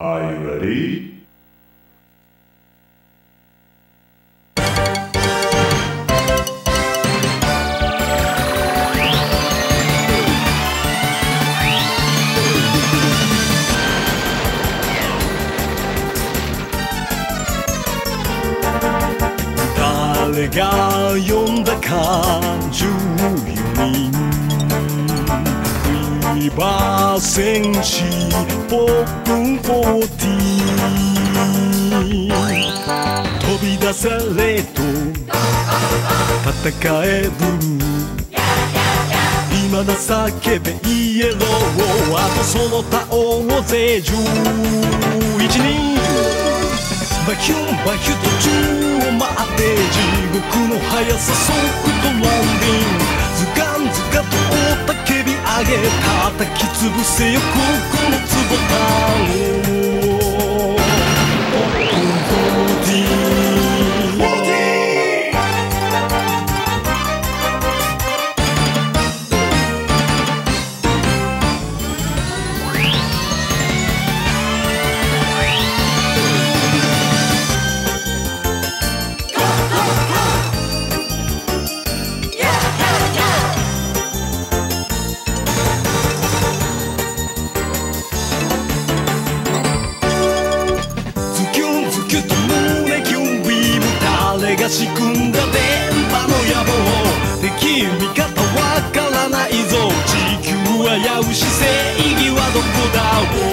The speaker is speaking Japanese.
Are you ready? Legal, jom リバー戦士ポップン40飛び出せレと戦える。今だ叫べイエローあとその他大勢11人バヒュンバヒュ途中を待って地獄の速さソフト叩き潰せよここのツボタウン仕組んだ電波の野望。敵味方わからないぞ。地球はやうし正義はどこだ？